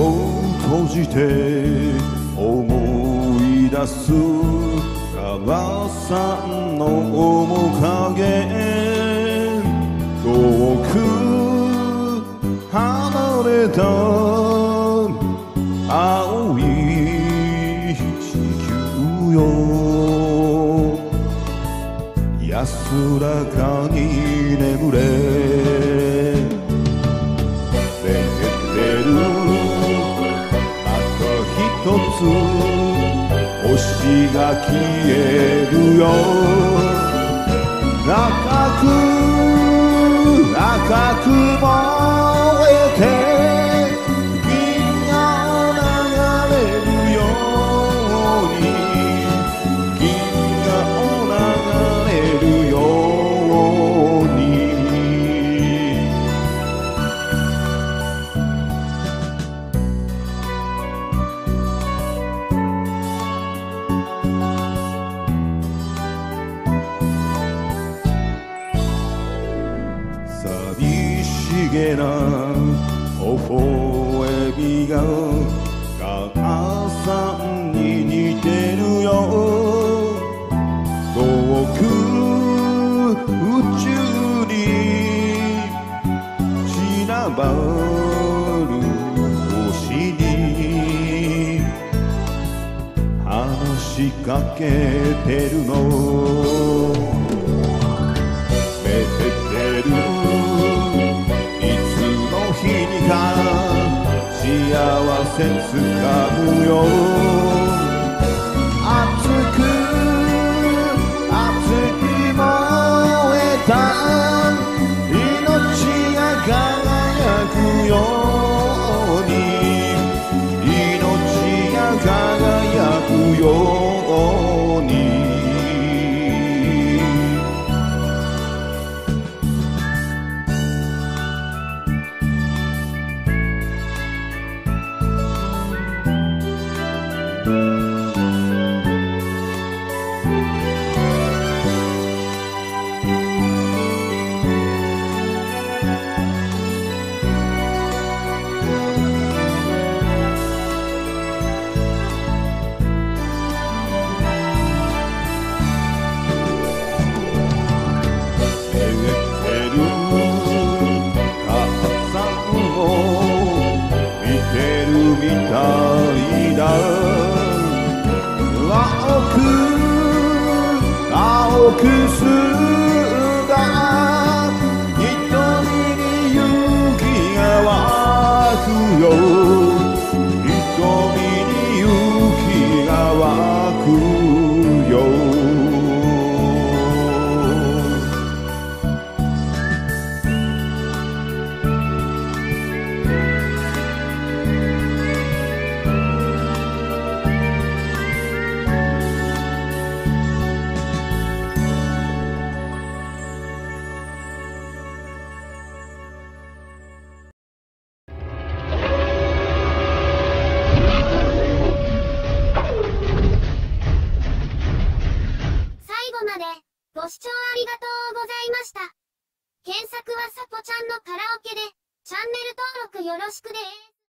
を閉じて思い出す母さんの面影遠く離れた青い地球よ。安らかに眠れ。星が消えるよ。赤く赤くも寂しげな微笑みが母さんに似てるよ遠く宇宙に散らばる星に話しかけてるの幸せつかむよ母さんを見てるみたいだ」「青く青くするご視聴ありがとうございました。検索はサポちゃんのカラオケでチャンネル登録よろしくで。